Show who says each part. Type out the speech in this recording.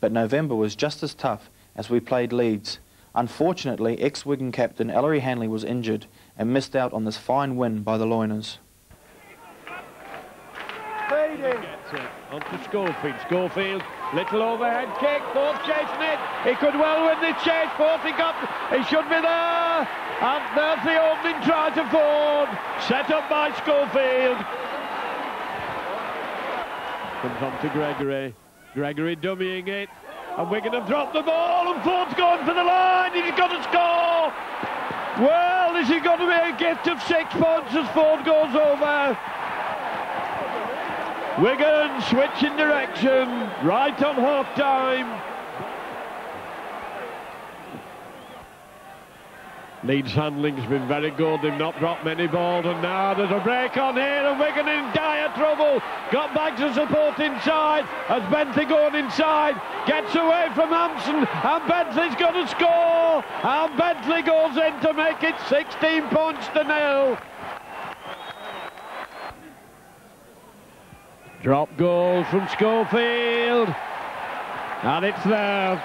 Speaker 1: but November was just as tough as we played Leeds. Unfortunately, ex-Wigan captain Ellery Hanley was injured and missed out on this fine win by the Loiners.
Speaker 2: Gets it onto Schofield. Schofield, little overhead kick. Ford chasing it. He could well win this chase. Ford he got. He should be there. And there's the opening try to Ford. Set up by Schofield. Comes on to Gregory. Gregory dummying it. And Wigan have dropped the ball. And Ford's going for the line. He's got to score. Well, is going to be a gift of six points as Ford goes over. Wigan switching direction right on half time. Leeds handling's been very good, they've not dropped many balls and now there's a break on here and Wigan in dire trouble. Got back to support inside as Bentley going inside, gets away from Hampson and Bentley's going to score and Bentley goes in to make it 16 points to nil. Drop goal from Schofield. And it's there.